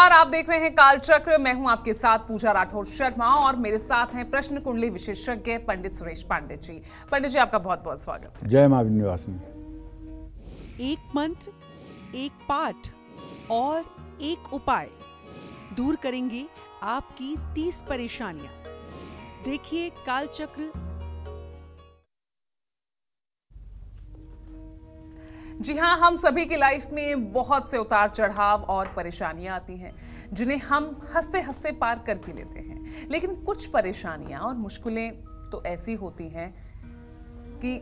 नमस्कार आप देख रहे हैं कालचक्र। मैं हूँ आपके साथ पूजा राठौर शर्मा और मेरे साथ हैं प्रश्न कुंडली विशेषज्ञ पंडित सुरेश पांडे जी। पंडित जी आपका बहुत बहुत स्वागत जय माँ विंध्यवासिनी एक मंत्र एक पाठ और एक उपाय दूर करेंगे आपकी तीस परेशानियाँ। देखिए कालचक्र जी हाँ हम सभी की लाइफ में बहुत से उतार चढ़ाव और परेशानियाँ आती हैं, जिन्हें हम हँसते हँसते पार कर भी लेते हैं। लेकिन कुछ परेशानियाँ और मुश्किलें तो ऐसी होती हैं कि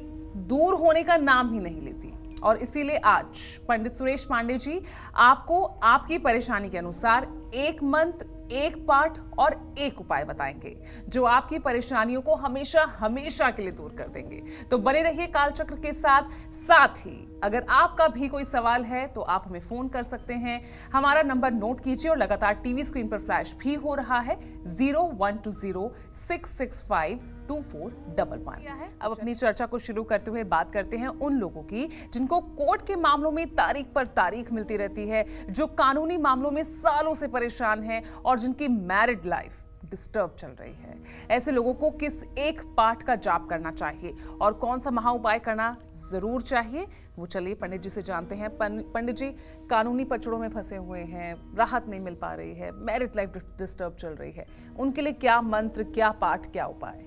दूर होने का नाम ही नहीं लेती। और इसीलिए आज पंडित सुरेश पांडे जी आपको आपकी परेशानी के अनुसार एक मंत्र एक पाठ और एक उपाय बताएँगे, जो आपकी परेशानियों को हमेशा हमेशा के लिए दूर कर देंगे। तो बने रहिए कालचक्र के साथ। साथ ही, अगर आपका भी कोई सवाल है तो आप हमें फ़ोन कर सकते हैं। हमारा नंबर नोट कीजिए और लगातार टीवी स्क्रीन पर फ्लैश भी हो रहा है। Zero one two zero six six five two four double one अब अपनी चर्चा को शुरू करते हुए बात करते हैं उन लोगों की जिनको कोर्ट के मामलों में तारीख पर तारीख मिलती रहती है जो कानूनी मामलों में सालों से परेशान हैं और जिनकी मैरिड लाइफ डिस्टर्ब चल रही है। ऐसे लोगों को किस एक पाठ का जाप करना चाहिए और कौन सा महा उपाय करना ज़रूर चाहिए वो चलिए पंडित जी से जानते हैं। पंडित जी कानूनी पचड़ों में फंसे हुए हैं राहत नहीं मिल पा रही है मैरिड लाइफ डिस्टर्ब चल रही है। उनके लिए क्या मंत्र क्या पाठ क्या उपाय?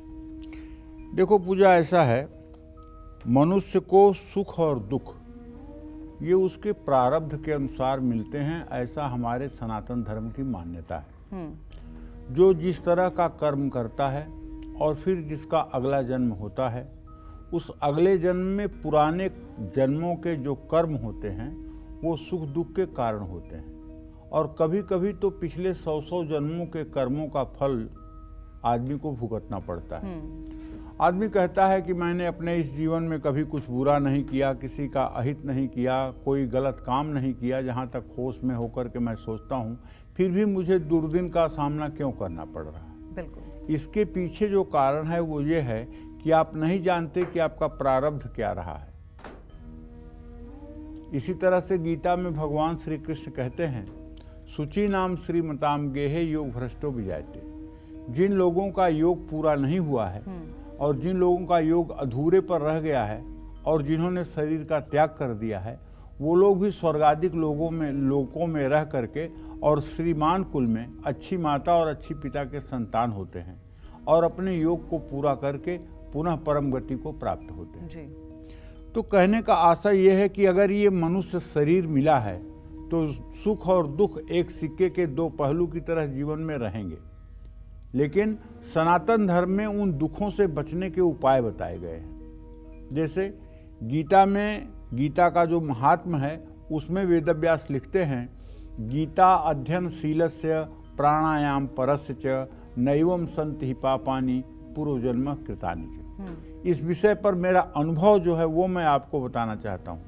देखो पूजा ऐसा है मनुष्य को सुख और दुख ये उसके प्रारब्ध के अनुसार मिलते हैं ऐसा हमारे सनातन धर्म की मान्यता है हम्म। जो जिस तरह का कर्म करता है और फिर जिसका अगला जन्म होता है उस अगले जन्म में पुराने जन्मों के जो कर्म होते हैं वो सुख दुख के कारण होते हैं और कभी कभी तो पिछले सौ सौ जन्मों के कर्मों का फल आदमी को भुगतना पड़ता है हम्म। आदमी कहता है कि मैंने अपने इस जीवन में कभी कुछ बुरा नहीं किया किसी का अहित नहीं किया कोई गलत काम नहीं किया जहाँ तक होश में होकर के मैं सोचता हूँ फिर भी मुझे दुर्दिन का सामना क्यों करना पड़ रहा है? बिल्कुल। इसके पीछे जो कारण है वो ये है कि आप नहीं जानते कि आपका प्रारब्ध क्या रहा है। इसी तरह से गीता में भगवान श्री कृष्ण कहते हैं सुचि नाम श्रीमताम गेहे योग भ्रष्टो भी जाते जिन लोगों का योग पूरा नहीं हुआ है हम्म। और जिन लोगों का योग अधूरे पर रह गया है और जिन्होंने शरीर का त्याग कर दिया है वो लोग भी स्वर्गाधिक लोगों में लोगों में रह करके और श्रीमान कुल में अच्छी माता और अच्छी पिता के संतान होते हैं और अपने योग को पूरा करके पुनः परम गति को प्राप्त होते हैं जी। तो कहने का आशा यह है कि अगर ये मनुष्य शरीर मिला है तो सुख और दुख एक सिक्के के दो पहलू की तरह जीवन में रहेंगे लेकिन सनातन धर्म में उन दुखों से बचने के उपाय बताए गए हैं। जैसे गीता में गीता का जो महात्म है उसमें वेदव्यास लिखते हैं गीता अध्ययन शीलस्य प्राणायाम परस्य च नैवम संत ही पापानी पूर्वजन्म कृतानी च। हम्म। इस विषय पर मेरा अनुभव जो है वो मैं आपको बताना चाहता हूँ।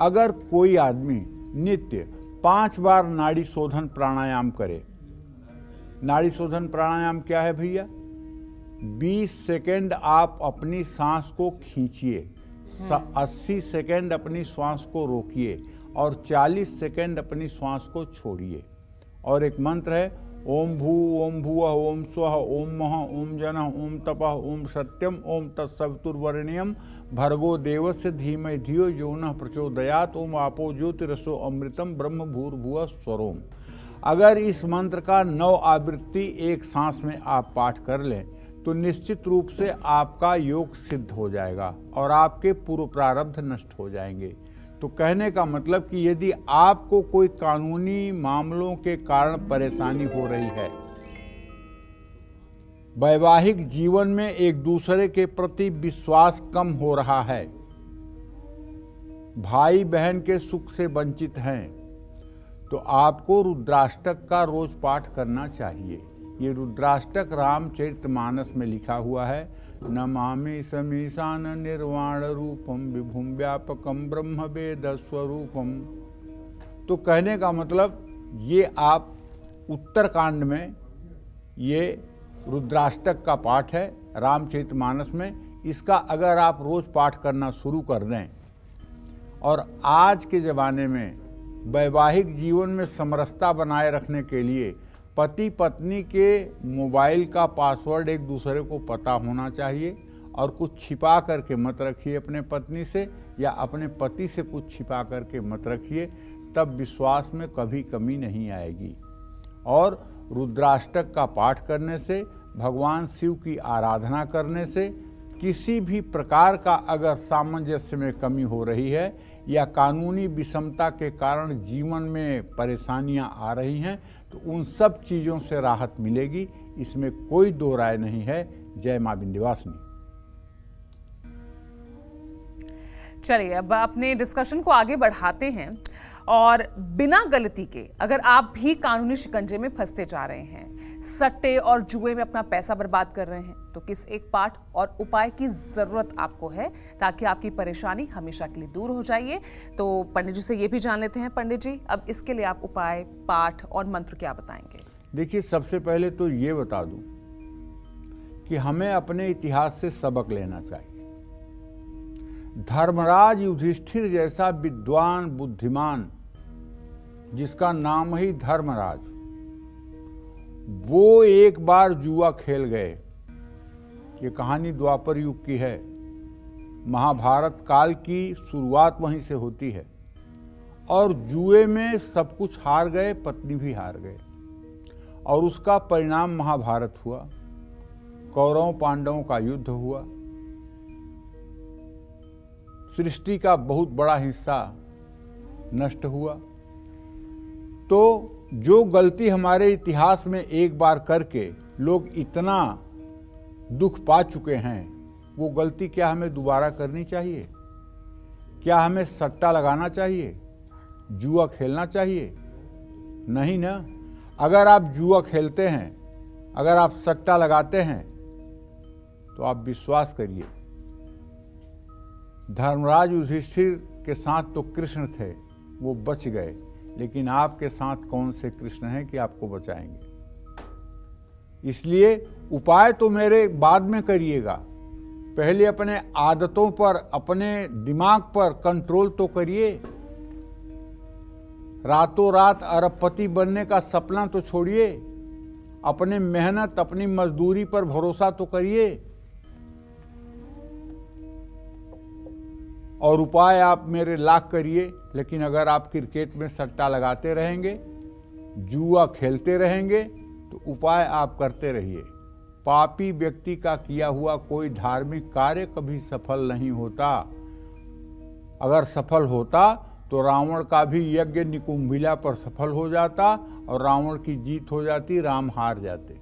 अगर कोई आदमी नित्य पाँच बार नाड़ी शोधन प्राणायाम करे नाड़ी शोधन प्राणायाम क्या है भैया? 20 सेकंड आप अपनी सांस को खींचिए 80 सेकंड अपनी श्वास को रोकिए और 40 सेकंड अपनी श्वास को छोड़िए। और एक मंत्र है ओम भू ओम भू ओम स्व ओम मह ओम जन ओम तप ओम सत्यम ओम तत्सवितुर्वर्णियम भर्गो देवस्य धीमय धियो यो न प्रचोदयात ओम आपो ज्योतिरसो अमृतम ब्रह्म भूर्भुव स्वरोम। अगर इस मंत्र का नौ आवृत्ति एक सांस में आप पाठ कर लें तो निश्चित रूप से आपका योग सिद्ध हो जाएगा और आपके पूर्व प्रारब्ध नष्ट हो जाएँगे। तो कहने का मतलब कि यदि आपको कोई कानूनी मामलों के कारण परेशानी हो रही है, वैवाहिक जीवन में एक दूसरे के प्रति विश्वास कम हो रहा है, भाई बहन के सुख से वंचित हैं तो आपको रुद्राष्टक का रोज पाठ करना चाहिए। ये रुद्राष्टक रामचरित मानस में लिखा हुआ है, नमामि समीशान निर्वाण रूपम विभुम व्यापकम ब्रह्म वेद स्वरूपम। तो कहने का मतलब ये आप उत्तरकांड में, ये रुद्राष्टक का पाठ है, रामचरित मानस में, इसका अगर आप रोज पाठ करना शुरू कर दें, और आज के ज़माने में वैवाहिक जीवन में समरसता बनाए रखने के लिए पति पत्नी के मोबाइल का पासवर्ड एक दूसरे को पता होना चाहिए और कुछ छिपा करके मत रखिए अपने पत्नी से या अपने पति से कुछ छिपा करके मत रखिए, तब विश्वास में कभी कमी नहीं आएगी। और रुद्राष्टक का पाठ करने से, भगवान शिव की आराधना करने से किसी भी प्रकार का अगर सामंजस्य में कमी हो रही है या कानूनी विषमता के कारण जीवन में परेशानियाँ आ रही हैं तो उन सब चीज़ों से राहत मिलेगी। इसमें कोई दो राय नहीं है। जय माँ विंध्यवासिनी। चलिए, अब अपने डिस्कशन को आगे बढ़ाते हैं। और बिना गलती के, अगर आप भी कानूनी शिकंजे में फंसते जा रहे हैं, सट्टे और जुए में अपना पैसा बर्बाद कर रहे हैं तो किस एक पाठ और उपाय की ज़रूरत आपको है ताकि आपकी परेशानी हमेशा के लिए दूर हो जाइए। तो पंडित जी से ये भी जान लेते हैं। पंडित जी, अब इसके लिए आप उपाय, पाठ और मंत्र क्या बताएँगे? देखिए, सबसे पहले तो ये बता दूँ कि हमें अपने इतिहास से सबक लेना चाहिए। धर्मराज युधिष्ठिर जैसा विद्वान, बुद्धिमान, जिसका नाम ही धर्मराज, वो एक बार जुआ खेल गए। ये कहानी द्वापर युग की है। महाभारत काल की शुरुआत वहीं से होती है। और जुए में सब कुछ हार गए, पत्नी भी हार गए। और उसका परिणाम महाभारत हुआ। कौरव पांडवों का युद्ध हुआ। सृष्टि का बहुत बड़ा हिस्सा नष्ट हुआ। तो जो गलती हमारे इतिहास में एक बार करके लोग इतना दुख पा चुके हैं, वो गलती क्या हमें दोबारा करनी चाहिए? क्या हमें सट्टा लगाना चाहिए? जुआ खेलना चाहिए? नहीं ना? अगर आप जुआ खेलते हैं, अगर आप सट्टा लगाते हैं तो आप विश्वास करिए, धर्मराज युधिष्ठिर के साथ तो कृष्ण थे, वो बच गए, लेकिन आपके साथ कौन से कृष्ण हैं कि आपको बचाएँगे? इसलिए उपाय तो मेरे बाद में करिएगा। पहले अपने आदतों पर, अपने दिमाग पर कंट्रोल तो करिए। रातों रात अरबपति बनने का सपना तो छोड़िए। अपने मेहनत, अपनी मजदूरी पर भरोसा तो करिए। और उपाय आप मेरे लाख करिए, लेकिन अगर आप क्रिकेट में सट्टा लगाते रहेंगे, जुआ खेलते रहेंगे तो उपाय आप करते रहिए। पापी व्यक्ति का किया हुआ कोई धार्मिक कार्य कभी सफल नहीं होता। अगर सफल होता तो रावण का भी यज्ञ निकुंभिला पर सफल हो जाता और रावण की जीत हो जाती, राम हार जाते।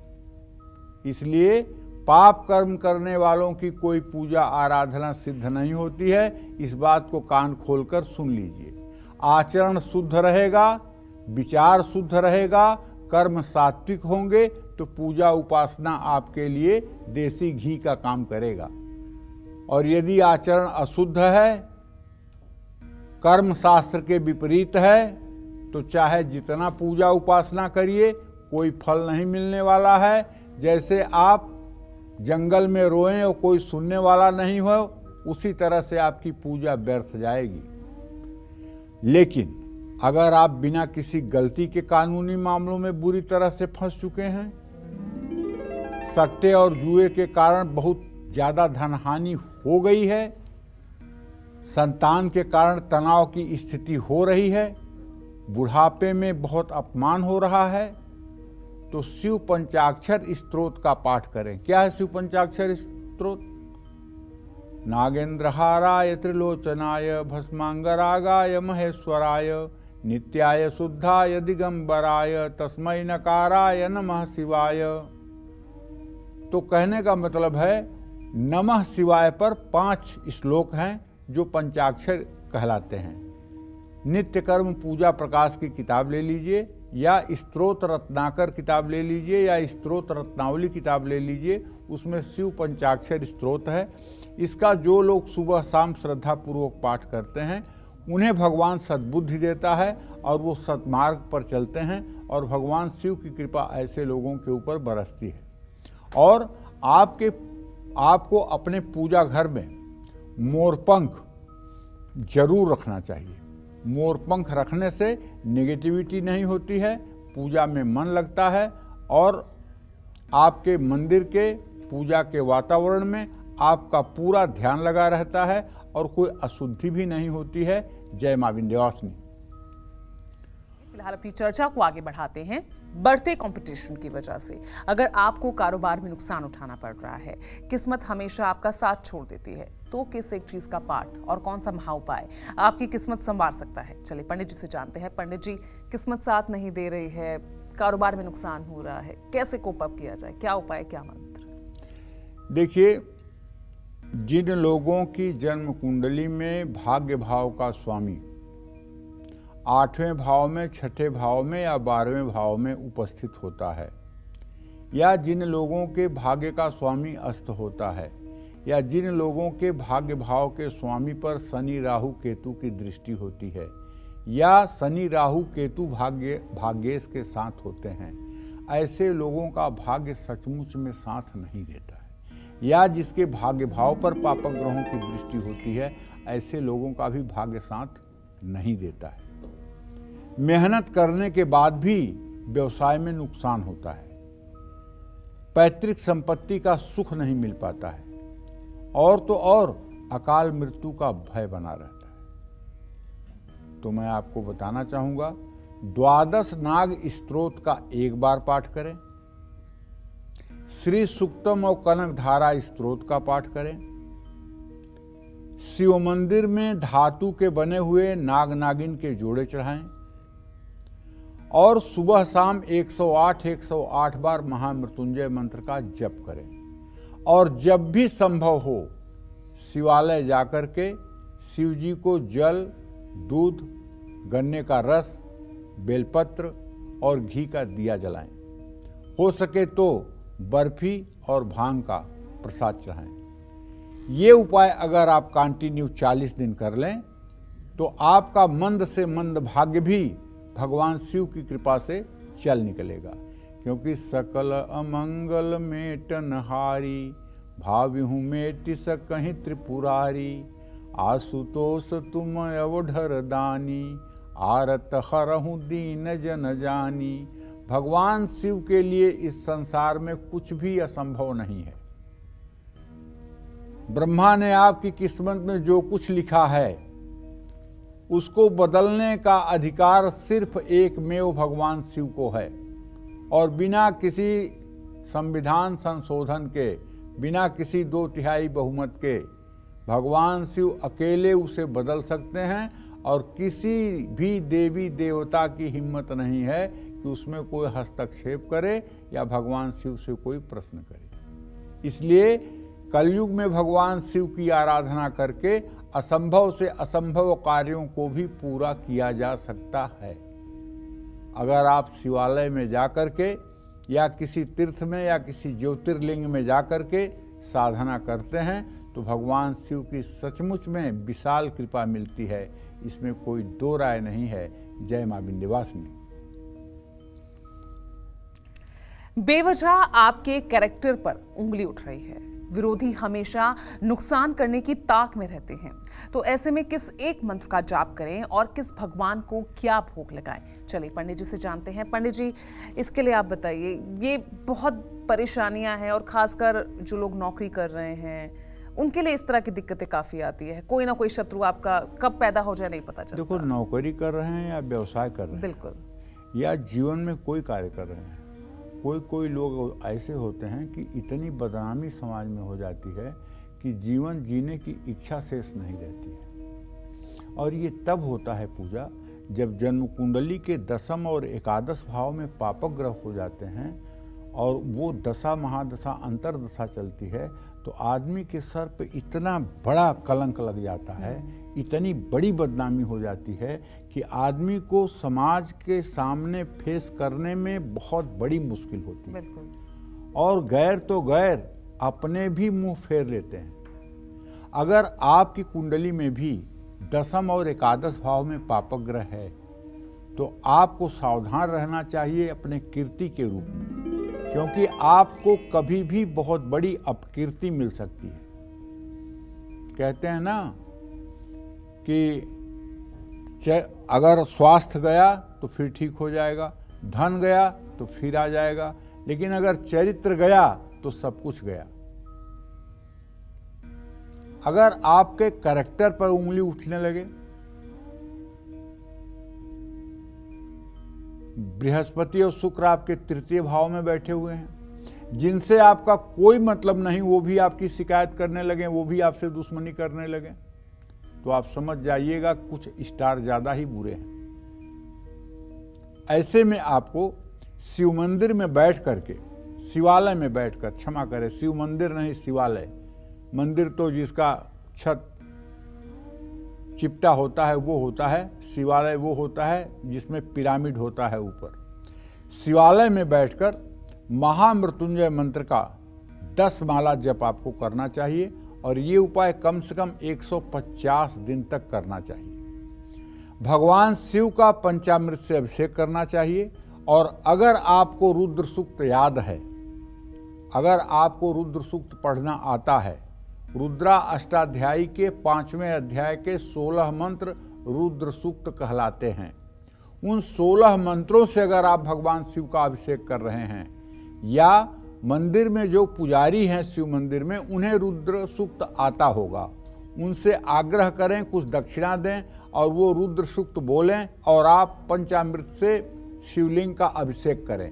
इसलिए पाप कर्म करने वालों की कोई पूजा आराधना सिद्ध नहीं होती है। इस बात को कान खोलकर सुन लीजिए। आचरण शुद्ध रहेगा, विचार शुद्ध रहेगा कर्म सात्विक होंगे तो पूजा उपासना आपके लिए देसी घी का काम करेगा। और यदि आचरण अशुद्ध है कर्म शास्त्र के विपरीत है तो चाहे जितना पूजा उपासना करिए, कोई फल नहीं मिलने वाला है। जैसे आप जंगल में रोएँ और कोई सुनने वाला नहीं हो, उसी तरह से आपकी पूजा व्यर्थ जाएगी। लेकिन अगर आप बिना किसी गलती के कानूनी मामलों में बुरी तरह से फंस चुके हैं, सट्टे और जुए के कारण बहुत ज़्यादा धनहानि हो गई है, संतान के कारण तनाव की स्थिति हो रही है, बुढ़ापे में बहुत अपमान हो रहा है तो शिव पंचाक्षर स्त्रोत का पाठ करें। क्या है शिव पंचाक्षर स्त्रोत? नागेंद्रहाराय त्रिलोचनाय, भस्मांगरागाय, महेश्वराय नित्याय शुद्धाय दिगंबराय तस्मय नकाराय नमः शिवाय। तो कहने का मतलब है, नमः शिवाय पर पाँच श्लोक हैं जो पंचाक्षर कहलाते हैं। नित्य कर्म, पूजा, प्रकाश की किताब ले लीजिए, या स्त्रोत रत्नाकर किताब ले लीजिए, या स्त्रोत रत्नावली किताब ले लीजिए, उसमें शिव पंचाक्षर स्त्रोत है। इसका जो लोग सुबह शाम श्रद्धा पूर्वक पाठ करते हैं उन्हें भगवान सद्बुद्धि देता है और वो सदमार्ग पर चलते हैं और भगवान शिव की कृपा ऐसे लोगों के ऊपर बरसती है। और आपके, आपको अपने पूजा घर में मोरपंख ज़रूर रखना चाहिए। मोरपंख रखने से नेगेटिविटी नहीं होती है, पूजा में मन लगता है और आपके मंदिर के पूजा के वातावरण में आपका पूरा ध्यान लगा रहता है और कोई अशुद्धि भी नहीं होती है। जय माँ विंध्यवासिनी। फ़िलहाल अपनी चर्चा को आगे बढ़ाते हैं। बढ़ते कंपटीशन की वजह से। अगर आपको कारोबार में नुकसान उठाना पड़ रहा है किस्मत हमेशा आपका साथ छोड़ देती है तो किस एक चीज़ का पाठ और कौन सा महा उपाय आपकी किस्मत संवार सकता है? चलिए पंडित जी से जानते हैं। पंडित जी किस्मत साथ नहीं दे रही है कारोबार में नुकसान हो रहा है कैसे कोप अप किया जाए? क्या उपाय क्या मंत्र? देखिए जिन लोगों की जन्म कुंडली में भाग्य भाव का स्वामी, आठवें भाव में, छठे भाव में या बारहवें भाव में उपस्थित होता है, या जिन लोगों के भाग्य का स्वामी अस्त होता है, या जिन लोगों के भाग्य भाव के स्वामी पर शनि राहु केतु की दृष्टि होती है, या शनि राहु केतु भाग्य, भाग्येश के साथ होते हैं, ऐसे लोगों का भाग्य सचमुच में साथ नहीं देता। या जिसके भाग्य भाव पर पापक ग्रहों की दृष्टि होती है, ऐसे लोगों का भी भाग्य साथ नहीं देता है। मेहनत करने के बाद भी व्यवसाय में नुकसान होता है। पैतृक संपत्ति का सुख नहीं मिल पाता है। और तो और अकाल मृत्यु का भय बना रहता है। तो मैं आपको बताना चाहूँगा, द्वादश नाग स्त्रोत का एक बार पाठ करें। श्री सुक्तम और कनक धारा स्त्रोत का पाठ करें। शिव मंदिर में धातु के बने हुए नाग नागिन के जोड़े चढ़ाएँ और सुबह शाम 108 108 बार महामृत्युंजय मंत्र का जप करें। और जब भी संभव हो, शिवालय जाकर के शिव जी को जल, दूध, गन्ने का रस, बेलपत्र और घी का दिया जलाएँ। हो सके तो बर्फ़ी और भाँग का प्रसाद चढ़ाएँ। ये उपाय अगर आप कंटिन्यू 40 दिन कर लें तो आपका मंद से मंद भाग्य भी भगवान शिव की कृपा से चल निकलेगा। क्योंकि सकल अमंगल में मेटनहारी भाव्यू मेटि कहीं त्रिपुरारी, आशुतोष तुम अवढर दानी, आरत हरहू दीन जन जानी भगवान शिव के लिए इस संसार में कुछ भी असंभव नहीं है। ब्रह्मा ने आपकी किस्मत में जो कुछ लिखा है, उसको बदलने का अधिकार सिर्फ़ एक मेव भगवान शिव को है और बिना किसी संविधान संशोधन के, बिना किसी दो तिहाई बहुमत के, भगवान शिव अकेले उसे बदल सकते हैं और किसी भी देवी देवता की हिम्मत नहीं है कि उसमें कोई हस्तक्षेप करे या भगवान शिव से कोई प्रश्न करे। इसलिए कलयुग में भगवान शिव की आराधना करके असंभव से असंभव कार्यों को भी पूरा किया जा सकता है। अगर आप शिवालय में जा कर के या किसी तीर्थ में या किसी ज्योतिर्लिंग में जा कर के साधना करते हैं तो भगवान शिव की सचमुच में विशाल कृपा मिलती है। इसमें कोई दो राय नहीं है। जय माँ विंध्यवासिनी बेवजह आपके कैरेक्टर पर उंगली उठ रही है। विरोधी हमेशा नुकसान करने की ताक में रहते हैं। तो ऐसे में किस एक मंत्र का जाप करें और किस भगवान को क्या भोग लगाएँ? चलिए पंडित जी से जानते हैं। पंडित जी इसके लिए आप बताइए ये बहुत परेशानियाँ हैं और खासकर जो लोग नौकरी कर रहे हैं उनके लिए इस तरह की दिक्कतें काफ़ी आती है। कोई ना कोई शत्रु आपका कब पैदा हो जाए नहीं पता चलता। देखो नौकरी कर रहे हैं या व्यवसाय कर रहे हैं? बिल्कुल। या जीवन में कोई कार्य कर रहे हैं? कोई कोई लोग ऐसे होते हैं कि इतनी बदनामी समाज में हो जाती है कि जीवन जीने की इच्छा शेष नहीं रहती है। और ये तब होता है पूजा जब जन्म कुंडली के दसम और एकादश भाव में पापक ग्रह हो जाते हैं और वो दशा महादशा अंतरदशा चलती है तो आदमी के सर पे इतना बड़ा कलंक लग जाता है, इतनी बड़ी बदनामी हो जाती है कि आदमी को समाज के सामने फेस करने में बहुत बड़ी मुश्किल होती है। और गैर तो गैर अपने भी मुँह फेर लेते हैं। अगर आपकी कुंडली में भी दसम और एकादश भाव में पापक ग्रह है तो आपको सावधान रहना चाहिए अपने कीर्ति के रूप में क्योंकि आपको कभी भी बहुत बड़ी अपकीर्ति मिल सकती है। कहते हैं ना कि च- अगर स्वास्थ्य गया तो फिर ठीक हो जाएगा। धन गया तो फिर आ जाएगा। लेकिन अगर चरित्र गया तो सब कुछ गया। अगर आपके करेक्टर पर उंगली उठने लगे, बृहस्पति और शुक्र आपके तृतीय भाव में बैठे हुए हैं। जिनसे आपका कोई मतलब नहीं, वो भी आपकी शिकायत करने लगे, वो भी आपसे दुश्मनी करने लगे। तो आप समझ जाइएगा कुछ स्टार ज़्यादा ही बुरे हैं। ऐसे में आपको शिव मंदिर में बैठ करके शिवालय में बैठकर, क्षमा करें, शिव मंदिर नहीं, शिवालय, मंदिर तो जिसका छत चिपटा होता है, वो होता है, शिवालय वो होता है, जिसमें पिरामिड होता है ऊपर। शिवालय में बैठकर महामृत्युंजय मंत्र का दस माला जप आपको करना चाहिए। और ये उपाय कम से कम 150 दिन तक करना चाहिए। भगवान शिव का पंचामृत से अभिषेक करना चाहिए और अगर आपको रुद्र सूक्त याद है, अगर आपको रुद्र सूक्त पढ़ना आता है, रुद्रा अष्टाध्यायी के पाँचवें अध्याय के सोलह मंत्र रुद्र सूक्त कहलाते हैं। उन सोलह मंत्रों से अगर आप भगवान शिव का अभिषेक कर रहे हैं या मंदिर में जो पुजारी हैं शिव मंदिर में, उन्हें रुद्र सूक्त आता होगा। उनसे आग्रह करें, कुछ दक्षिणा दें और वो रुद्र सूक्त बोलें और आप पंचामृत से शिवलिंग का अभिषेक करें।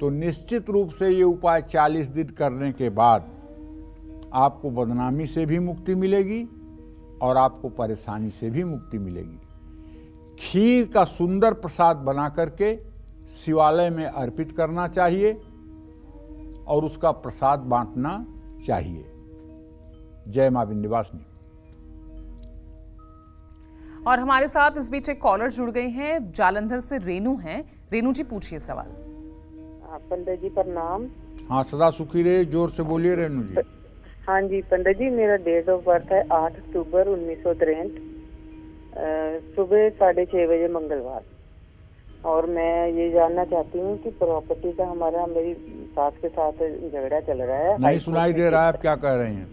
तो निश्चित रूप से ये उपाय 40 दिन करने के बाद आपको बदनामी से भी मुक्ति मिलेगी और आपको परेशानी से भी मुक्ति मिलेगी। खीर का सुंदर प्रसाद बना करके शिवालय में अर्पित करना चाहिए। और उसका प्रसाद बांटना चाहिए। जय माँ विंध्यवासिनी और हमारे साथ इस बीच एक कॉलर जुड़ गए हैं जालंधर से रेनू हैं। रेनू जी पूछिए सवाल। हाँ, पंडित जी प्रणाम हाँ सदा सुखी रहे ज़ोर से बोलिए रेणु जी। हाँ जी पंडित जी मेरा डेट ऑफ़ बर्थ है आठ अक्टूबर उन्नीस सौ तिरसठ। सुबह साढ़े छह बजे मंगलवार। और मैं ये जानना चाहती हूँ कि प्रॉपर्टी का हमारा मेरी सास के साथ झगड़ा चल रहा है नहीं सुनाई दे रहा है आप क्या कह रहे हैं?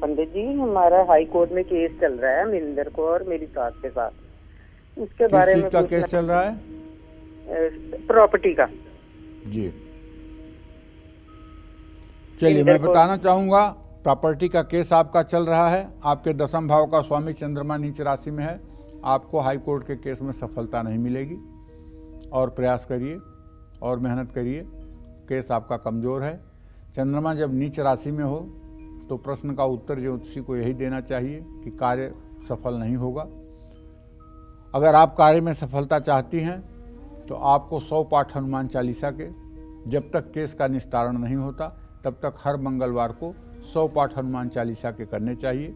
पंडित जी हमारा हाई कोर्ट में केस चल रहा है मिंदर को और मेरी सास के साथ। उसके बारे में का केस चल रहा है? है? प्रॉपर्टी का। जी। चलिए मैं बताना चाहूँगा प्रॉपर्टी का केस आपका चल रहा है आपके दसम भाव का स्वामी चंद्रमा नीच राशि में है आपको हाई कोर्ट के केस में सफलता नहीं मिलेगी और प्रयास करिए। और मेहनत करिए। केस आपका कमज़ोर है। चंद्रमा जब नीच राशि में हो तो प्रश्न का उत्तर ज्योतिषी को यही देना चाहिए कि कार्य सफल नहीं होगा। अगर आप कार्य में सफलता चाहती हैं तो आपको सौ पाठ हनुमान चालीसा के, जब तक केस का निस्तारण नहीं होता, तब तक हर मंगलवार को सौ पाठ हनुमान चालीसा के करने चाहिए।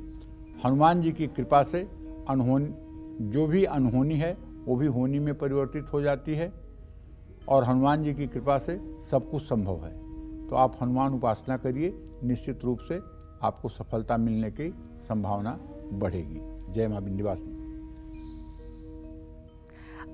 हनुमान जी की कृपा से अनहोनी, जो भी अनहोनी है, वो भी होनी में परिवर्तित हो जाती है। और हनुमान जी की कृपा से सब कुछ संभव है। तो आप हनुमान उपासना करिए, निश्चित रूप से आपको सफलता मिलने की संभावना बढ़ेगी। जय माँ विंध्यवासिनी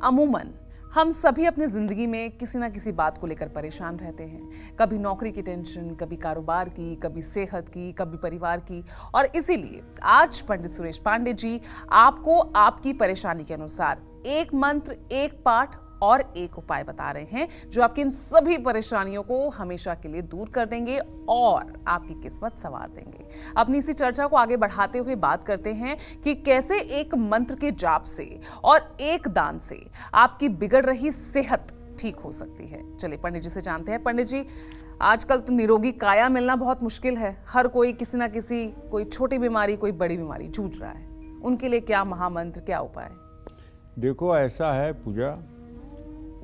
अमूमन, हम सभी अपनी ज़िंदगी में किसी ना किसी बात को लेकर परेशान रहते हैं। कभी नौकरी की टेंशन, कभी कारोबार की, कभी सेहत की, कभी परिवार की। और इसीलिए आज पंडित सुरेश पांडे जी आपको आपकी परेशानी के अनुसार एक मंत्र, एक पाठ और एक उपाय बता रहे हैं, जो आपकी इन सभी परेशानियों को हमेशा के लिए दूर कर देंगे और आपकी किस्मत संवार देंगे। अपनी इसी चर्चा को आगे बढ़ाते हुए बात करते हैं कि कैसे एक मंत्र के जाप से और एक दान से आपकी बिगड़ रही सेहत ठीक हो सकती है। चलिए, पंडित जी से जानते हैं। पंडित जी, आजकल तो निरोगी काया मिलना बहुत मुश्किल है। हर कोई किसी ना किसी, कोई छोटी बीमारी, कोई बड़ी बीमारी जूझ रहा है। उनके लिए क्या महामंत्र, क्या उपाय? देखो, ऐसा है पूजा।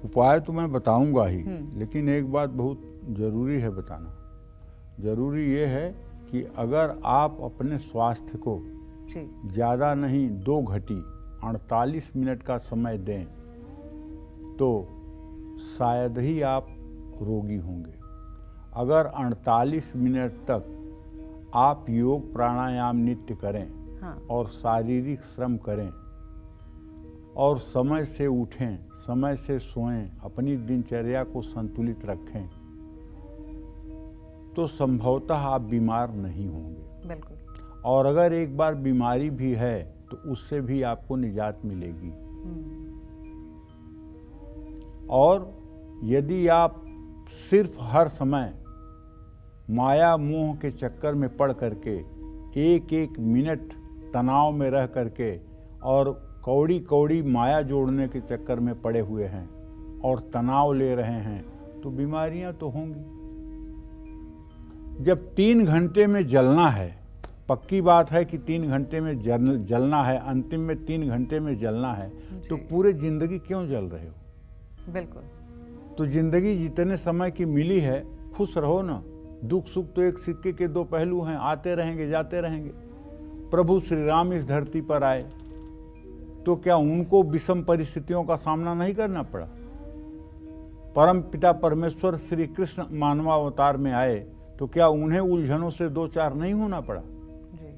उपाय तो मैं बताऊँगा ही लेकिन एक बात बहुत ज़रूरी है बताना। ज़रूरी ये है कि अगर आप अपने स्वास्थ्य को ज़्यादा नहीं दो घटी अड़तालीस मिनट का समय दें तो शायद ही आप रोगी होंगे। अगर अड़तालीस मिनट तक आप योग प्राणायाम नित्य करें हाँ। और शारीरिक श्रम करें और समय से उठें समय से सोएँ अपनी दिनचर्या को संतुलित रखें तो संभवतः आप बीमार नहीं होंगे। बिल्कुल। और अगर एक बार बीमारी भी है तो उससे भी आपको निजात मिलेगी। और यदि आप सिर्फ़ हर समय माया मोह के चक्कर में पड़ करके एक एक मिनट तनाव में रह करके और कौड़ी कौड़ी माया जोड़ने के चक्कर में पड़े हुए हैं और तनाव ले रहे हैं तो बीमारियाँ तो होंगी। जब तीन घंटे में जलना है पक्की बात है कि तीन घंटे में जल जलना है अंतिम में तीन घंटे में जलना है तो पूरे ज़िंदगी क्यों जल रहे हो? बिल्कुल। तो ज़िंदगी जितने समय की मिली है खुश रहो ना। दुख सुख तो एक सिक्के के दो पहलू हैं आते रहेंगे जाते रहेंगे। प्रभु श्री राम इस धरती पर आए। तो क्या उनको विषम परिस्थितियों का सामना नहीं करना पड़ा? परम पिता परमेश्वर श्री कृष्ण मानवावतार में आए तो क्या उन्हें उलझनों से दो चार नहीं होना पड़ा? जी।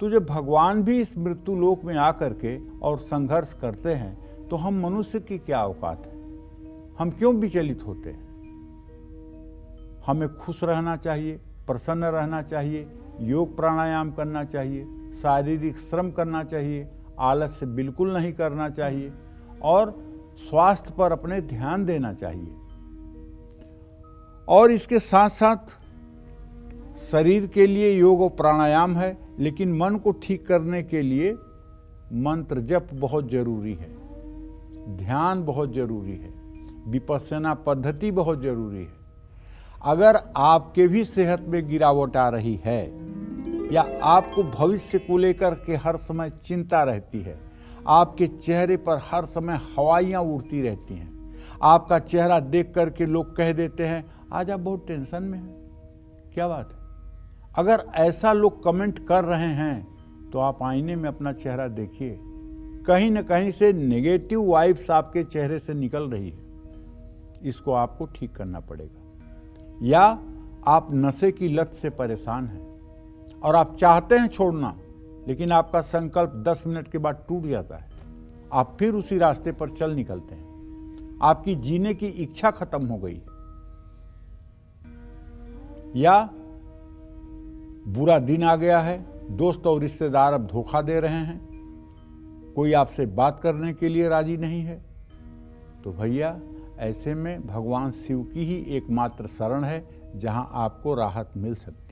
तो जब भगवान भी इस मृत्यु लोक में आकर के और संघर्ष करते हैं तो हम मनुष्य की क्या औकात है? हम क्यों विचलित होते हैं? हमें खुश रहना चाहिए प्रसन्न रहना चाहिए योग प्राणायाम करना चाहिए शारीरिक श्रम करना चाहिए आलस्य बिल्कुल नहीं करना चाहिए और स्वास्थ्य पर अपने ध्यान देना चाहिए। और इसके साथ साथ शरीर के लिए योग और प्राणायाम है, लेकिन मन को ठीक करने के लिए मंत्र जप बहुत ज़रूरी है। ध्यान बहुत ज़रूरी है। विपස්සना पद्धति बहुत ज़रूरी है। अगर आपके भी सेहत में गिरावट आ रही है या आपको भविष्य को लेकर के हर समय चिंता रहती है। आपके चेहरे पर हर समय हवाइयाँ उड़ती रहती हैं। आपका चेहरा देख करके लोग कह देते हैं, आज आप बहुत टेंशन में हैं। क्या बात है? अगर ऐसा लोग कमेंट कर रहे हैं तो आप आईने में अपना चेहरा देखिए। कहीं ना कहीं से नेगेटिव वाइब्स आपके चेहरे से निकल रही है। इसको आपको ठीक करना पड़ेगा। या आप नशे की लत से परेशान हैं। और आप चाहते हैं छोड़ना, लेकिन आपका संकल्प 10 मिनट के बाद टूट जाता है। आप फिर उसी रास्ते पर चल निकलते हैं। आपकी जीने की इच्छा खत्म हो गई है। या बुरा दिन आ गया है, दोस्त और रिश्तेदार अब धोखा दे रहे हैं। कोई आपसे बात करने के लिए राज़ी नहीं है। तो भैया, ऐसे में भगवान शिव की ही एकमात्र शरण है, जहाँ आपको राहत मिल सकती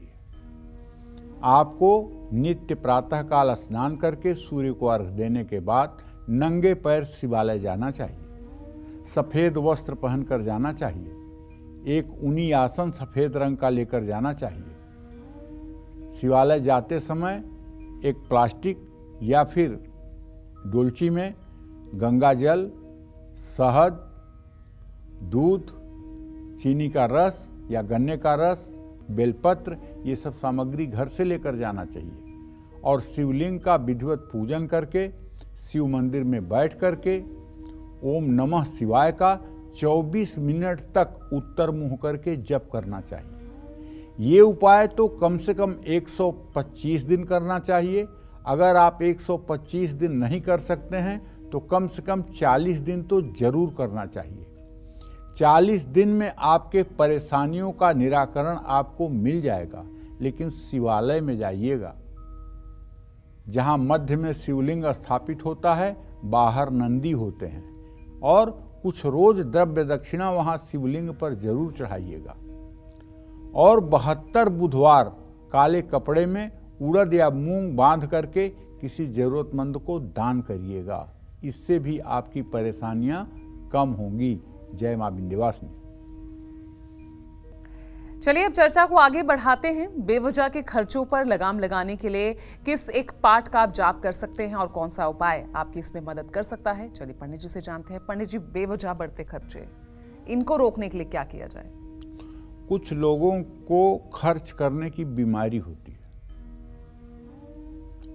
आपको नित्य प्रातःकाल स्नान करके सूर्य को अर्घ देने के बाद नंगे पैर शिवालय जाना चाहिए। सफ़ेद वस्त्र पहनकर जाना चाहिए। एक ऊनी आसन सफ़ेद रंग का लेकर जाना चाहिए। शिवालय जाते समय एक प्लास्टिक या फिर डोलची में गंगा जल, शहद, दूध, चीनी का रस या गन्ने का रस बेलपत्र, ये सब सामग्री घर से लेकर जाना चाहिए। और शिवलिंग का विधिवत पूजन करके, शिव मंदिर में बैठ करके, ओम नमः शिवाय का 24 मिनट तक उत्तर मुँह करके जप करना चाहिए। ये उपाय तो कम से कम 125 दिन करना चाहिए। अगर आप 125 दिन नहीं कर सकते हैं तो कम से कम 40 दिन तो ज़रूर करना चाहिए। 40 दिन में आपके परेशानियों का निराकरण आपको मिल जाएगा, लेकिन शिवालय में जाइएगा। जहाँ मध्य में शिवलिंग स्थापित होता है, बाहर नंदी होते हैं। और कुछ रोज द्रव्य दक्षिणा वहाँ शिवलिंग पर ज़रूर चढ़ाइएगा। और बहत्तर बुधवार काले कपड़े में उड़द या मूंग बाँध करके किसी जरूरतमंद को दान करिएगा। इससे भी आपकी परेशानियाँ कम होंगी। जय माँ विंध्यवासिनी चलिए अब चर्चा को आगे बढ़ाते हैं। बेवजह के खर्चों पर लगाम लगाने के लिए किस एक पाठ का आप जाप कर सकते हैं और कौन सा उपाय आपकी इसमें मदद कर सकता है? चलिए पंडित जी से जानते हैं। पंडित जी बेवजह बढ़ते खर्चे इनको रोकने के लिए क्या किया जाए? कुछ लोगों को खर्च करने की बीमारी होती है।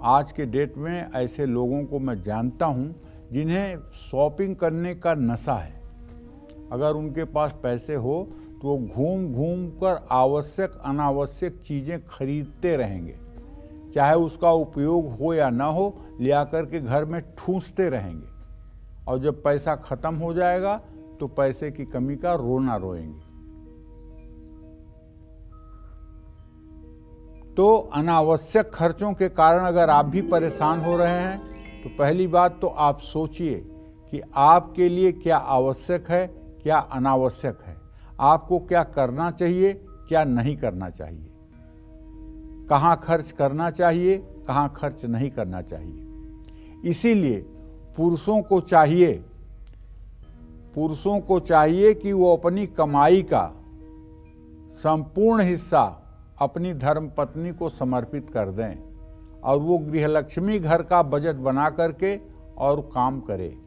आज के डेट में ऐसे लोगों को मैं जानता हूँ जिन्हें शॉपिंग करने का नशा है। अगर उनके पास पैसे हो तो वो घूम घूम कर आवश्यक, अनावश्यक चीज़ें खरीदते रहेंगे। चाहे उसका उपयोग हो या ना हो ले लिया करके घर में ठूसते रहेंगे। और जब पैसा खत्म हो जाएगा तो पैसे की कमी का रोना रोएँगे। तो अनावश्यक खर्चों के कारण अगर आप भी परेशान हो रहे हैं तो पहली बात तो आप सोचिए कि आपके लिए क्या आवश्यक है क्या अनावश्यक है? आपको क्या करना चाहिए, क्या नहीं करना चाहिए? कहाँ खर्च करना चाहिए, कहाँ खर्च नहीं करना चाहिए? इसीलिए पुरुषों को चाहिए, पुरुषों को चाहिए कि वो अपनी कमाई का संपूर्ण हिस्सा अपनी धर्म पत्नी को समर्पित कर दें और वो गृहलक्ष्मी घर का बजट बना करके और काम करे।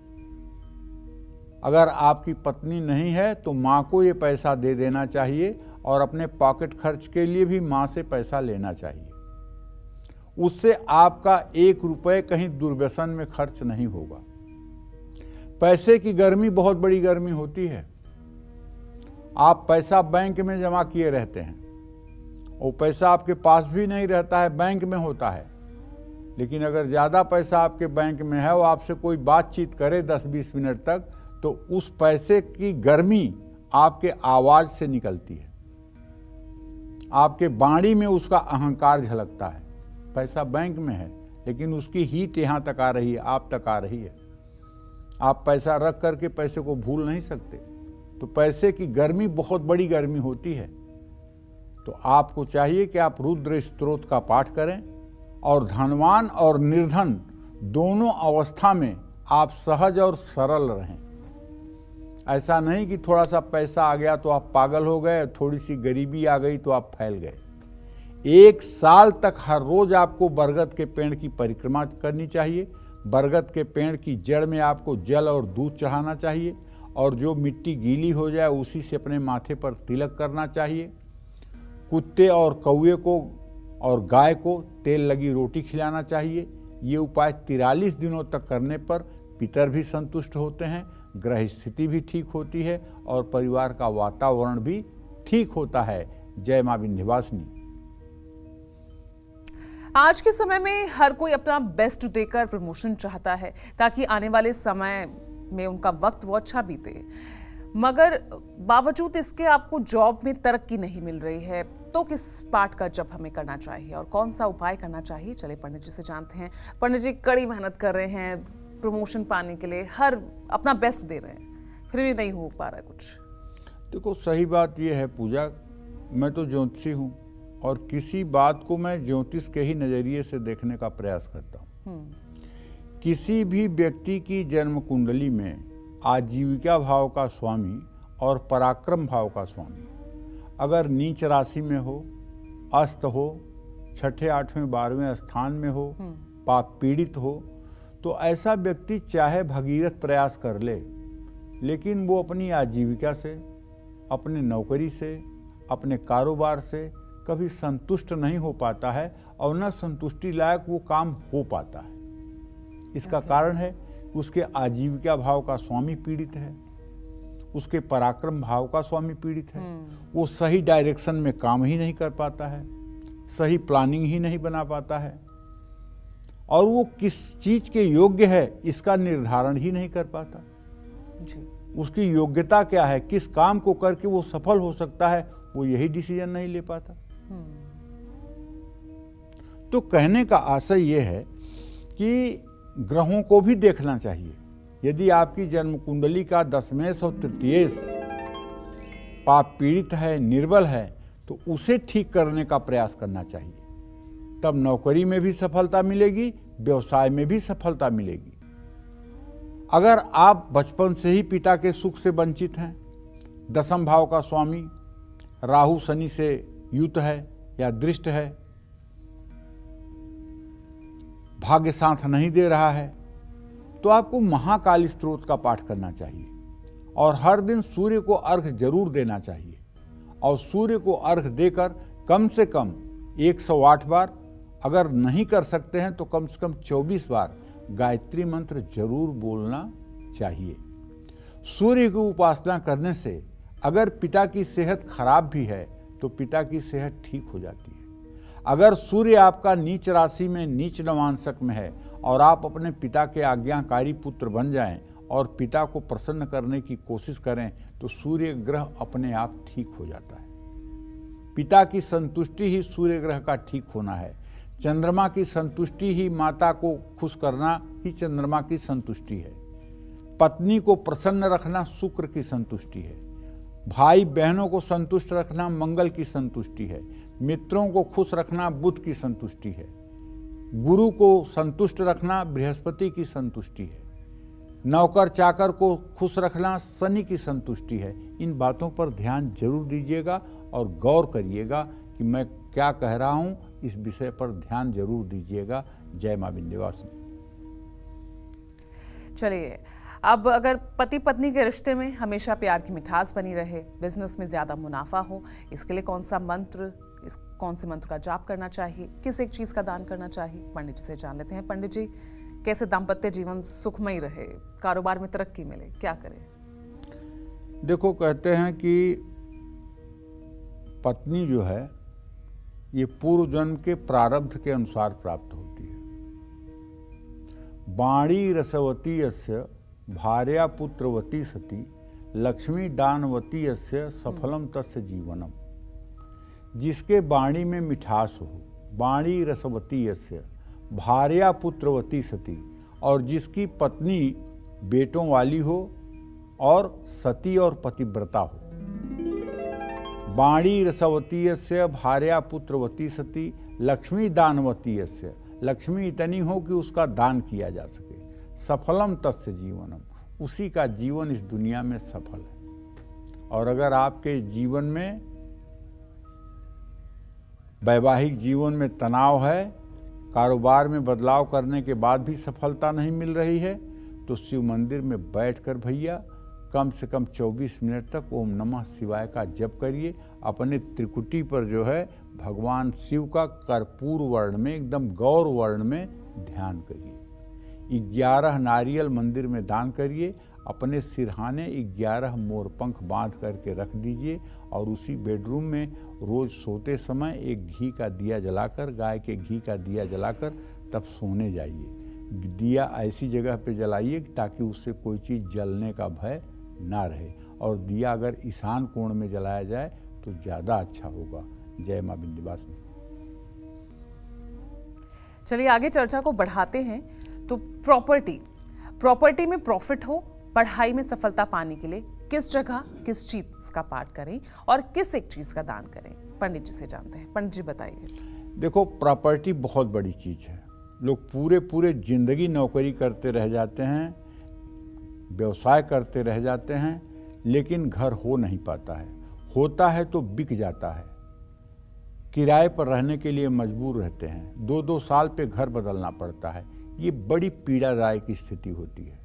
अगर आपकी पत्नी नहीं है तो माँ को ये पैसा दे देना चाहिए और अपने पॉकेट खर्च के लिए भी माँ से पैसा लेना चाहिए। उससे आपका एक रुपए कहीं दुर्व्यसन में खर्च नहीं होगा। पैसे की गर्मी, बहुत बड़ी गर्मी होती है। आप पैसा बैंक में जमा किए रहते हैं। वो पैसा आपके पास भी नहीं रहता है, बैंक में होता है। लेकिन अगर ज़्यादा पैसा आपके बैंक में है, वो आपसे कोई बातचीत करे 10-20 मिनट तक तो उस पैसे की गर्मी आपके आवाज़ से निकलती है। आपके बाणी में उसका अहंकार झलकता है। पैसा बैंक में है, लेकिन उसकी हीट यहाँ तक आ रही है, आप तक आ रही है। आप पैसा रख करके पैसे को भूल नहीं सकते। तो पैसे की गर्मी बहुत बड़ी गर्मी होती है। तो आपको चाहिए कि आप रुद्र स्त्रोत का पाठ करें और धनवान और निर्धन दोनों अवस्था में आप सहज और सरल रहें। ऐसा नहीं कि थोड़ा सा पैसा आ गया तो आप पागल हो गए, थोड़ी सी गरीबी आ गई तो आप फैल गए। एक साल तक हर रोज आपको बरगद के पेड़ की परिक्रमा करनी चाहिए। बरगद के पेड़ की जड़ में आपको जल और दूध चढ़ाना चाहिए और जो मिट्टी गीली हो जाए उसी से अपने माथे पर तिलक करना चाहिए। कुत्ते और कौए को और गाय को तेल लगी रोटी खिलाना चाहिए। ये उपाय तिरालीस दिनों तक करने पर पितर भी संतुष्ट होते हैं। ग्रह स्थिति भी ठीक होती है और परिवार का वातावरण भी ठीक होता है। जय माँ विंध्यवासिनी। आज के समय में हर कोई अपना बेस्ट देकर प्रमोशन चाहता है, ताकि आने वाले समय में उनका वक्त वो अच्छा बीते। मगर बावजूद इसके आपको जॉब में तरक्की नहीं मिल रही है तो किस पार्ट का जब हमें करना चाहिए? और कौन सा उपाय करना चाहिए? चले पंडित जी से जानते हैं। पंडित जी, कड़ी मेहनत कर रहे हैं। प्रमोशन पाने के लिए हर अपना बेस्ट दे रहे हैं। फिर भी नहीं हो पा रहा है कुछ। देखो सही बात यह है पूजा मैं तो ज्योतिषी हूँ और किसी बात को मैं ज्योतिष के ही नज़रिए से देखने का प्रयास करता हूँ। किसी भी व्यक्ति की जन्म कुंडली में आजीविका भाव का स्वामी और पराक्रम भाव का स्वामी अगर नीच राशि में हो अस्त हो छठे आठवें बारहवें स्थान में हो पाप पीड़ित हो तो ऐसा व्यक्ति चाहे भगीरथ प्रयास कर ले लेकिन वो अपनी आजीविका से अपने नौकरी से अपने कारोबार से कभी संतुष्ट नहीं हो पाता है और न संतुष्टि लायक वो काम हो पाता है इसका. कारण है उसके आजीविका भाव का स्वामी पीड़ित है उसके पराक्रम भाव का स्वामी पीड़ित है hmm. वो सही डायरेक्शन में काम ही नहीं कर पाता है सही प्लानिंग ही नहीं बना पाता है और वो किस चीज़ के योग्य है इसका निर्धारण ही नहीं कर पाता। जी। उसकी योग्यता क्या है किस काम को करके वो सफल हो सकता है वो यही डिसीज़न नहीं ले पाता। तो कहने का आशय यह है कि ग्रहों को भी देखना चाहिए। यदि आपकी जन्म कुंडली का दसमेश और तृतीयेश पाप पीड़ित है निर्बल है तो उसे ठीक करने का प्रयास करना चाहिए। तब नौकरी में भी सफलता मिलेगी, व्यवसाय में भी सफलता मिलेगी। अगर आप बचपन से ही पिता के सुख से वंचित हैं, दसम भाव का स्वामी, राहु शनि से युत है या दृष्ट है, भाग्य साथ नहीं दे रहा है तो आपको महाकाली स्त्रोत का पाठ करना चाहिए। और हर दिन सूर्य को अर्घ ज़रूर देना चाहिए। और सूर्य को अर्घ देकर कम से कम 108 बार अगर नहीं कर सकते हैं तो कम से कम 24 बार गायत्री मंत्र ज़रूर बोलना चाहिए। सूर्य की उपासना करने से अगर पिता की सेहत खराब भी है तो पिता की सेहत ठीक हो जाती है। अगर सूर्य आपका नीच राशि में नीच नवांशक में है और आप अपने पिता के आज्ञाकारी पुत्र बन जाएँ और पिता को प्रसन्न करने की कोशिश करें तो सूर्य ग्रह अपने आप ठीक हो जाता है। पिता की संतुष्टि ही सूर्य ग्रह का ठीक होना है। चंद्रमा की संतुष्टि ही माता को खुश करना ही चंद्रमा की संतुष्टि है। पत्नी को प्रसन्न रखना शुक्र की संतुष्टि है। भाई बहनों को संतुष्ट रखना मंगल की संतुष्टि है। मित्रों को खुश रखना बुद्ध की संतुष्टि है। गुरु को संतुष्ट रखना बृहस्पति की संतुष्टि है। नौकर चाकर को खुश रखना शनि की संतुष्टि है। इन बातों पर ध्यान ज़रूर दीजिएगा और गौर करिएगा कि मैं क्या कह रहा हूँ इस विषय पर ध्यान ज़रूर दीजिएगा। जय माँ विंध्यवासिनी चलिए अब अगर पति पत्नी के रिश्ते में हमेशा प्यार की मिठास बनी रहे बिज़नेस में ज़्यादा मुनाफा हो इसके लिए कौन सा मंत्र इस कौन से मंत्र का जाप करना चाहिए किस एक चीज़ का दान करना चाहिए पंडित जी से जान लेते हैं। पंडित जी कैसे दाम्पत्य जीवन सुखमय रहे कारोबार में तरक्की मिले क्या करें? देखो कहते हैं कि पत्नी जो है ये पूर्व जन्म के प्रारब्ध के अनुसार प्राप्त होती है। बाणी रसवती अस्य भार्या पुत्रवती सती, लक्ष्मी दानवती अस्य सफलम तस्य जीवनम। जिसके बाणी में मिठास हो, बाणी रसवती अस्य भार्या पुत्रवती सती, और जिसकी पत्नी बेटों वाली हो, और सती और पतिव्रता हो। बाणी रसवती से भार्या पुत्रवती सती लक्ष्मी दानवती से लक्ष्मी इतनी हो कि उसका दान किया जा सके। सफलम तस्य जीवनम। उसी का जीवन इस दुनिया में सफल है। और अगर आपके जीवन में, वैवाहिक जीवन में तनाव है, कारोबार में बदलाव करने के बाद भी सफलता नहीं मिल रही है तो शिव मंदिर में बैठकर भैया कम से कम 24 मिनट तक ओम नमः शिवाय का जप करिए। अपने त्रिकुटी पर जो है, भगवान शिव का कर्पूर वर्ण में, एकदम गौर वर्ण में ध्यान करिए। ग्यारह नारियल मंदिर में दान करिए। अपने सिरहाने ग्यारह मोरपंख बाँध करके रख दीजिए और उसी बेडरूम में रोज़ सोते समय एक घी का दिया जलाकर, गाय के घी का दिया जलाकर तब सोने जाइए। दिया ऐसी जगह पे जलाइए ताकि उससे कोई चीज़ जलने का भय ना रहे। और दिया अगर ईशान कोण में जलाया जाए तो ज़्यादा अच्छा होगा। जय माँ बिंदवासिनी चलिए आगे चर्चा को बढ़ाते हैं। तो प्रॉपर्टी। प्रॉपर्टी में प्रॉफिट हो पढ़ाई में सफलता पाने के लिए किस जगह किस चीज़ का पाठ करें और किस एक चीज़ का दान करें? पंडित जी से जानते हैं। पंडित जी बताइए। देखो प्रॉपर्टी बहुत बड़ी चीज़ है। लोग पूरे पूरे ज़िंदगी नौकरी करते रह जाते हैं। व्यवसाय करते रह जाते हैं, लेकिन घर हो नहीं पाता है। होता है तो बिक जाता है। किराए पर रहने के लिए मजबूर रहते हैं। दो दो साल पे घर बदलना पड़ता है। ये बड़ी पीड़ादायक स्थिति होती है।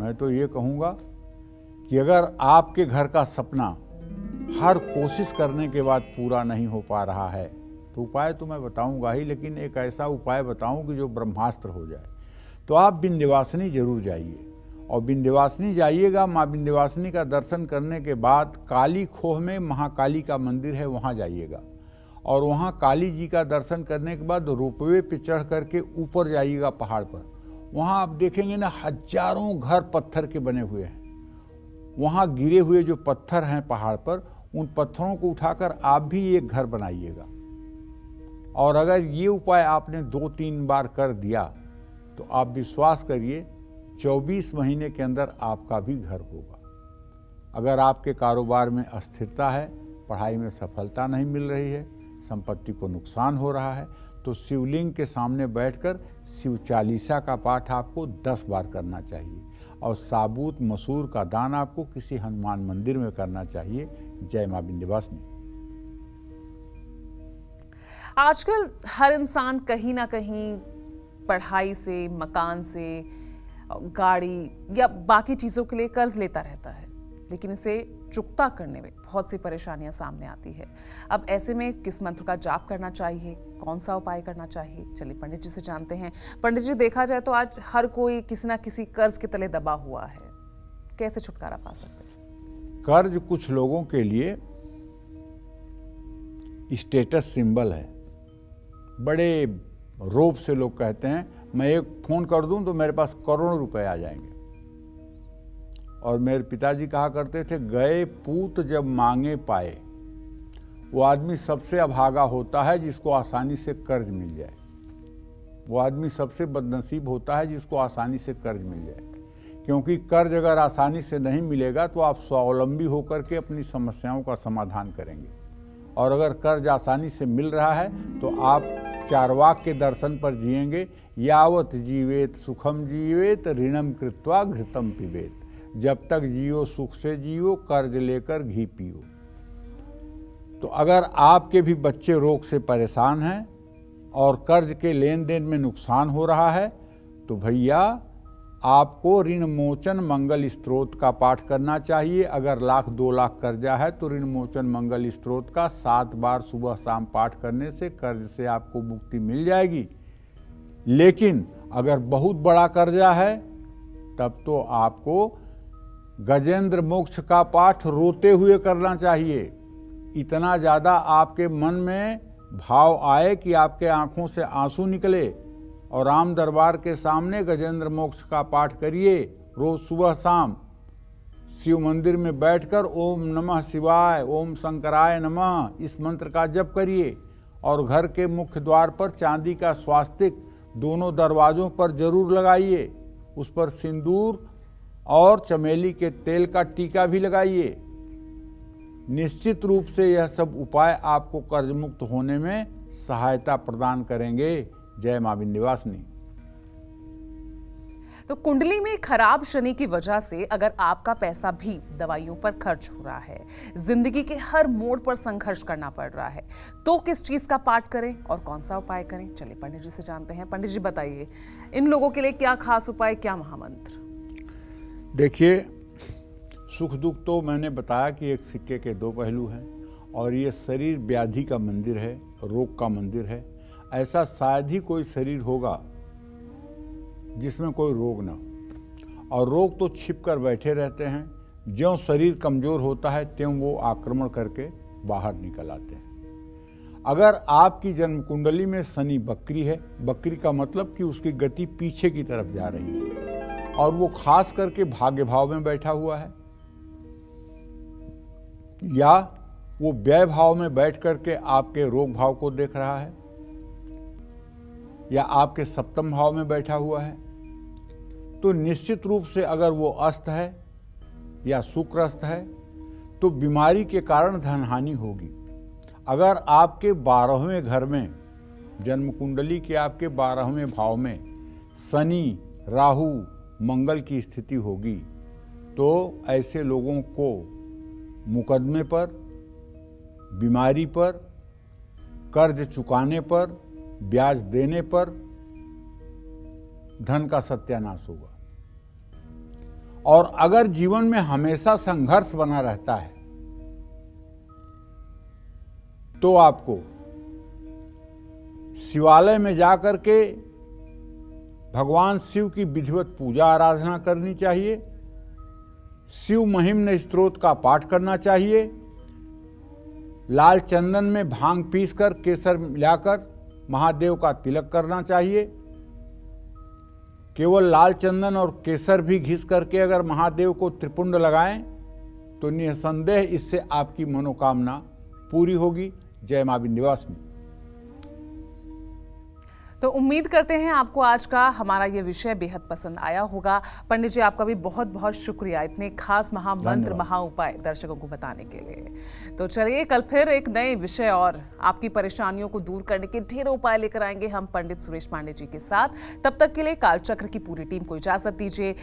मैं तो ये कहूँगा कि अगर आपके घर का सपना हर कोशिश करने के बाद पूरा नहीं हो पा रहा है तो उपाय तो मैं बताऊँगा ही, लेकिन एक ऐसा उपाय बताऊँ कि जो ब्रह्मास्त्र हो जाए। तो आप बिंध्यवासिनी ज़रूर जाइए। और बिंध्यवासिनी जाइएगा, माँ बिंध्यवासिनी का दर्शन करने के बाद काली खोह में महाकाली का मंदिर है, वहाँ जाइएगा। और वहाँ काली जी का दर्शन करने के बाद रोपवे पे चढ़ करके ऊपर जाइएगा पहाड़ पर। वहाँ आप देखेंगे ना, हज़ारों घर पत्थर के बने हुए हैं। वहाँ गिरे हुए जो पत्थर हैं पहाड़ पर, उन पत्थरों को उठाकर आप भी एक घर बनाइएगा। और अगर ये उपाय आपने दो तीन बार कर दिया तो आप विश्वास करिए 24 महीने के अंदर आपका भी घर होगा। अगर आपके कारोबार में अस्थिरता है, पढ़ाई में सफलता नहीं मिल रही है, संपत्ति को नुकसान हो रहा है तो शिवलिंग के सामने बैठकर शिव चालीसा का पाठ आपको 10 बार करना चाहिए और साबुत मसूर का दान आपको किसी हनुमान मंदिर में करना चाहिए। जय माँ बिंदवासिनी आजकल हर इंसान कहीं ना कहीं पढ़ाई से, मकान से गाड़ी या बाकी चीज़ों के लिए कर्ज लेता रहता है, लेकिन इसे चुकता करने में बहुत सी परेशानियाँ सामने आती है। अब ऐसे में किस मंत्र का जाप करना चाहिए? कौन सा उपाय करना चाहिए? चलिए, पंडित जी से जानते हैं। पंडित जी, देखा जाए तो आज हर कोई किसी ना किसी कर्ज के तले दबा हुआ है। कैसे छुटकारा पा सकते हैं? कर्ज कुछ लोगों के लिए स्टेटस सिंबल है। बड़े रोप से लोग कहते हैं मैं एक फ़ोन कर दूँ तो मेरे पास करोड़ों रुपए आ जाएँगे। और मेरे पिताजी कहा करते थे, गए पूत जब मांगे पाए। वो आदमी सबसे अभागा होता है जिसको आसानी से कर्ज मिल जाए। वो आदमी सबसे बदनसीब होता है जिसको आसानी से कर्ज मिल जाए। क्योंकि कर्ज अगर आसानी से नहीं मिलेगा तो आप स्वावलंबी होकर के अपनी समस्याओं का समाधान करेंगे। और अगर कर्ज आसानी से मिल रहा है तो आप चारवाक के दर्शन पर जिएँगे। यावत जीवेत सुखम जीवेत, ऋणम कृत्वा घृतम पिबेत। जब तक जियो सुख से जियो, कर्ज लेकर घी पियो। तो अगर आपके भी बच्चे रोग से परेशान हैं और कर्ज के लेन देन में नुकसान हो रहा है तो भैया, आपको ऋण मोचन मंगल स्त्रोत का पाठ करना चाहिए। अगर लाख दो लाख कर्जा है तो ऋण मोचन मंगल स्त्रोत का सात बार सुबह शाम पाठ करने से कर्ज से आपको मुक्ति मिल जाएगी। लेकिन अगर बहुत बड़ा कर्जा है, तब तो आपको गजेंद्र मोक्ष का पाठ रोते हुए करना चाहिए। इतना ज़्यादा आपके मन में भाव आए कि आपके आँखों से आँसू निकले और राम दरबार के सामने गजेंद्र मोक्ष का पाठ करिए रोज सुबह शाम। शिव मंदिर में बैठकर ओम नमः शिवाय, ओम शंकराय नमः, इस मंत्र का जप करिए और घर के मुख्य द्वार पर चांदी का स्वास्तिक दोनों दरवाजों पर ज़रूर लगाइए। उस पर सिंदूर और चमेली के तेल का टीका भी लगाइए। निश्चित रूप से यह सब उपाय आपको कर्ज मुक्त होने में सहायता प्रदान करेंगे। जय माँ विंध्यवासिनी तो कुंडली में खराब शनि की वजह से अगर आपका पैसा भी दवाइयों पर खर्च हो रहा है, ज़िंदगी के हर मोड़ पर संघर्ष करना पड़ रहा है तो किस चीज़ का पाठ करें और कौन सा उपाय करें? चलिए, पंडित जी से जानते हैं। पंडित जी बताइए, इन लोगों के लिए क्या खास उपाय, क्या महामंत्र? देखिए, सुख दुख तो मैंने बताया कि एक सिक्के के दो पहलू हैं और ये शरीर व्याधि का मंदिर है, रोग का मंदिर है। ऐसा शायद ही कोई शरीर होगा जिसमें कोई रोग ना हो। और रोग तो छिप कर बैठे रहते हैं। ज्यों शरीर कमज़ोर होता है, त्यों वो आक्रमण करके बाहर निकल आते हैं। अगर आपकी जन्म कुंडली में शनि बकरी है, बकरी का मतलब कि उसकी गति पीछे की तरफ़ जा रही है और वो खास करके भाग्य भाव में बैठा हुआ है। या वो व्यय भाव में बैठ करके आपके रोग भाव को देख रहा है, या आपके सप्तम भाव में बैठा हुआ है। तो निश्चित रूप से अगर वो अस्त है या शुक्रस्त है तो बीमारी के कारण धनहानि होगी। अगर आपके बारहवें घर में जन्म कुंडली के आपके बारहवें भाव में शनि, राहु, मंगल की स्थिति होगी तो ऐसे लोगों को मुकदमे पर, बीमारी पर, कर्ज चुकाने पर, ब्याज देने पर धन का सत्यानाश होगा। और अगर जीवन में हमेशा संघर्ष बना रहता है तो आपको शिवालय में जाकर के भगवान शिव की विधिवत पूजा आराधना करनी चाहिए, शिव महिम्न स्त्रोत का पाठ करना चाहिए, लाल चंदन में भाँग पीसकर केसर मिलाकर महादेव का तिलक करना चाहिए केवल लाल चंदन और केसर भी घिस करके अगर महादेव को त्रिपुंड लगाएँ तो निसंदेह इससे आपकी मनोकामना पूरी होगी। जय माँ विंध्यवासिनी तो उम्मीद करते हैं आपको आज का हमारा ये विषय बेहद पसंद आया होगा। पंडित जी आपका भी बहुत बहुत शुक्रिया इतने खास महामंत्र महा उपाय दर्शकों को बताने के लिए। तो चलिए कल फिर एक नए विषय और आपकी परेशानियों को दूर करने के ढेरों उपाय लेकर आएँगे हम पंडित सुरेश पांडे जी के साथ। तब तक के लिए कालचक्र की पूरी टीम को इजाज़त दीजिए।